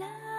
la